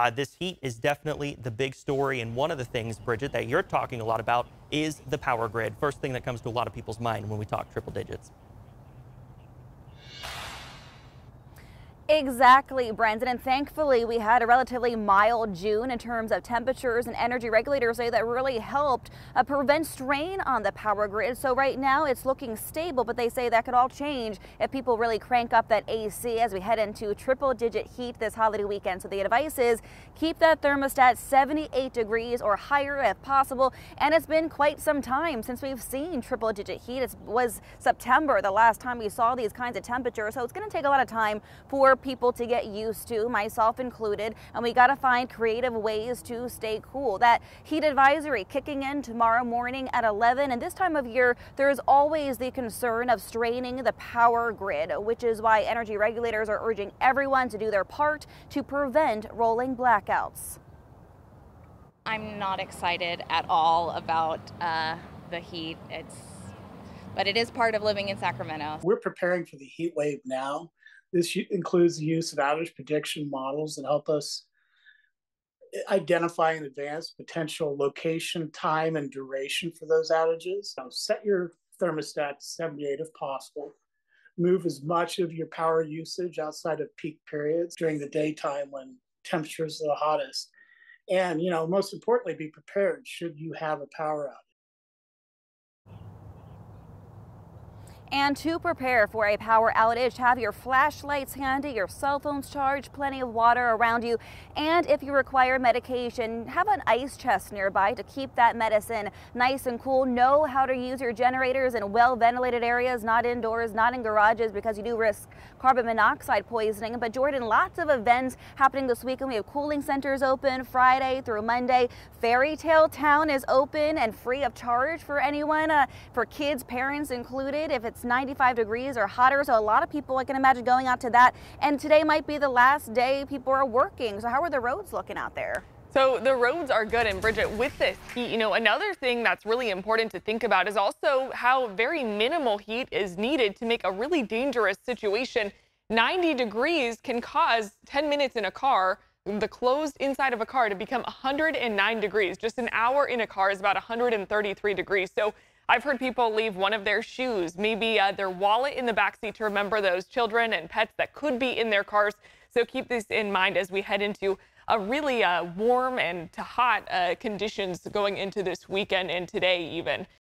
Uh, this heat is definitely the big story, and one of the things, Bridget, that you're talking a lot about is the power grid. First thing that comes to a lot of people's mind when we talk triple digits. Exactly, Brendan. And thankfully, we had a relatively mild June in terms of temperatures, and energy regulators say that really helped uh, prevent strain on the power grid. So, right now it's looking stable, but they say that could all change if people really crank up that AC as we head into triple digit heat this holiday weekend. So, the advice is keep that thermostat 78 degrees or higher if possible. And it's been quite some time since we've seen triple digit heat. It was September the last time we saw these kinds of temperatures. So, it's going to take a lot of time for people to get used to, myself included, and we got to find creative ways to stay cool. That heat advisory kicking in tomorrow morning at 11, and this time of year, there is always the concern of straining the power grid, which is why energy regulators are urging everyone to do their part to prevent rolling blackouts. I'm not excited at all about uh, the heat. It's but it is part of living in Sacramento. We're preparing for the heat wave now. This includes the use of outage prediction models that help us identify in advance potential location, time, and duration for those outages. So set your thermostat to 78 if possible. Move as much of your power usage outside of peak periods during the daytime when temperatures are the hottest. And, you know, most importantly, be prepared should you have a power outage. And to prepare for a power outage, have your flashlights handy, your cell phones charged, plenty of water around you, and if you require medication, have an ice chest nearby to keep that medicine nice and cool. Know how to use your generators in well ventilated areas, not indoors, not in garages, because you do risk carbon monoxide poisoning. But Jordan, lots of events happening this weekend. We have cooling centers open Friday through Monday. Fairy Tale Town is open and free of charge for anyone, uh, for kids, parents included, if it's it's 95 degrees or hotter. So a lot of people, I can imagine, going out to that. And today might be the last day people are working. So how are the roads looking out there? So the roads are good. And Bridget, with this heat, you know, another thing that's really important to think about is also how very minimal heat is needed to make a really dangerous situation. 90 degrees can cause 10 minutes in a car the closed inside of a car to become 109 degrees. Just an hour in a car is about 133 degrees. So I've heard people leave one of their shoes, maybe uh, their wallet in the backseat to remember those children and pets that could be in their cars. So keep this in mind as we head into a really uh, warm and to hot uh, conditions going into this weekend and today even.